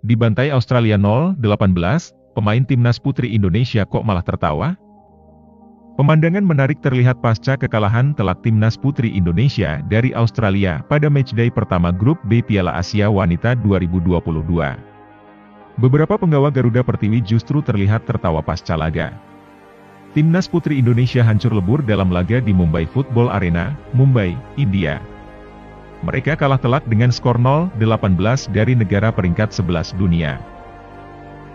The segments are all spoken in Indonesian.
Dibantai Australia 0-18, pemain timnas putri Indonesia kok malah tertawa? Pemandangan menarik terlihat pasca kekalahan telak timnas putri Indonesia dari Australia pada matchday pertama grup B Piala Asia Wanita 2022. Beberapa penggawa Garuda Pertiwi justru terlihat tertawa pasca laga. Timnas Putri Indonesia hancur lebur dalam laga di Mumbai Football Arena, Mumbai, India. Mereka kalah telak dengan skor 0-18 dari negara peringkat 11 dunia.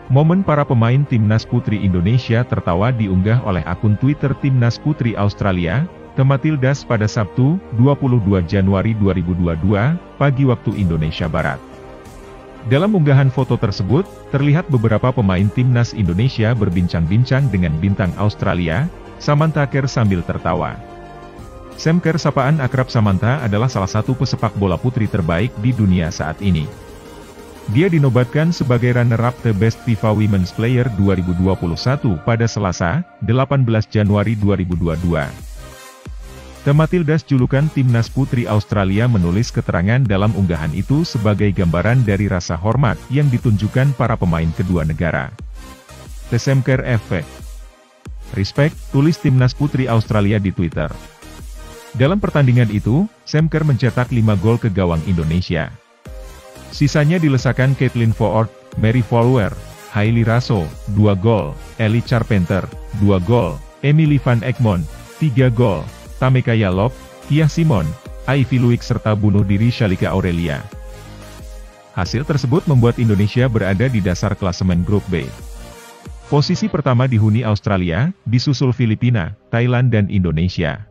Momen para pemain Timnas Putri Indonesia tertawa diunggah oleh akun Twitter Timnas Putri Australia, Tematildas pada Sabtu, 22 Januari 2022, pagi waktu Indonesia Barat. Dalam unggahan foto tersebut, terlihat beberapa pemain timnas Indonesia berbincang-bincang dengan bintang Australia, Samantha Kerr sambil tertawa. Sam Kerr sapaan akrab Samantha adalah salah satu pesepak bola putri terbaik di dunia saat ini. Dia dinobatkan sebagai runner-up The Best FIFA Women's Player 2021 pada Selasa, 18 Januari 2022. Tematildas julukan timnas putri Australia menulis keterangan dalam unggahan itu sebagai gambaran dari rasa hormat yang ditunjukkan para pemain kedua negara. Tesemker Effect Respect, tulis timnas putri Australia di Twitter. Dalam pertandingan itu, Semker mencetak 5 gol ke gawang Indonesia. Sisanya dilesakan Caitlin Ford, Mary Fowler, Hailey Raso, 2 gol, Ellie Carpenter, 2 gol, Emily Van Egmond, 3 gol, Tameka Yalop, Kia Simon, Ivy Luik serta bunuh diri Shalika Aurelia. Hasil tersebut membuat Indonesia berada di dasar klasemen grup B. Posisi pertama dihuni Australia, disusul Filipina, Thailand dan Indonesia.